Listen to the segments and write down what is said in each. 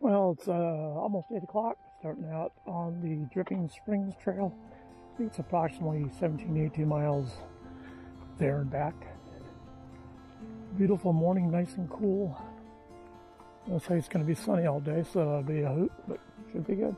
Well, it's uh, almost 8 o'clock, starting out on the Dripping Springs Trail. I think it's approximately 17, 18 miles there and back. Beautiful morning, nice and cool. Looks like it's going to be sunny all day, so it'll be a hoot, but should be good.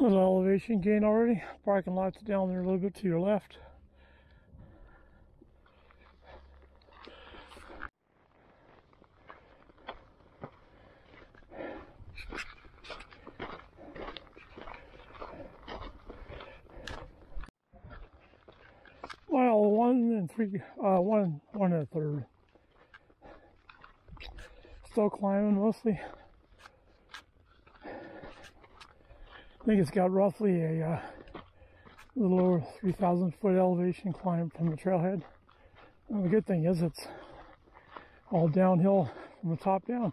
Little elevation gain already. Parking lot's down there a little bit to your left. Mile one and three, uh, one, one and a third. Still climbing mostly. I think it's got roughly a uh, little over 3,000 foot elevation climb from the trailhead. The good thing is it's all downhill from the top down.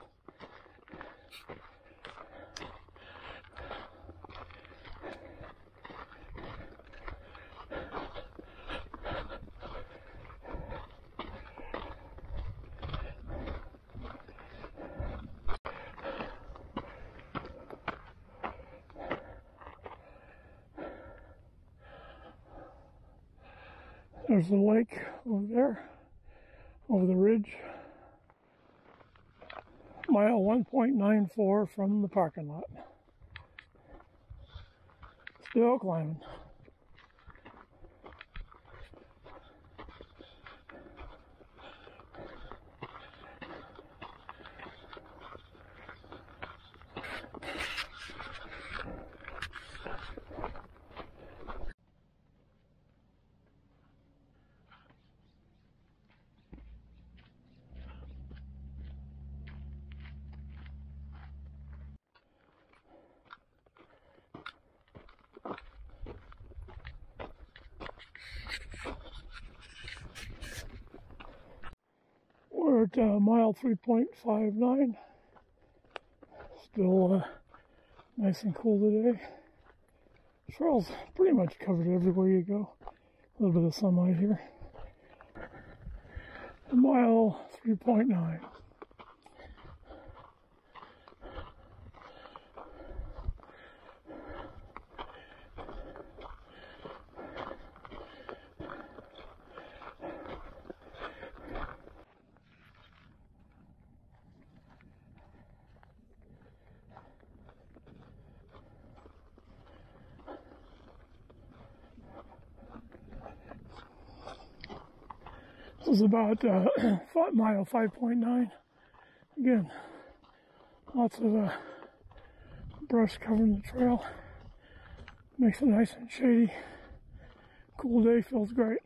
There's the lake over there, over the ridge. Mile 1.94 from the parking lot. Still climbing. Uh, mile 3.59. Still uh, nice and cool today. Trail's pretty much covered everywhere you go. A little bit of sunlight here. Mile 3.9. is about uh, mile 5.9. Again, lots of uh, brush covering the trail. Makes it nice and shady. Cool day, feels great.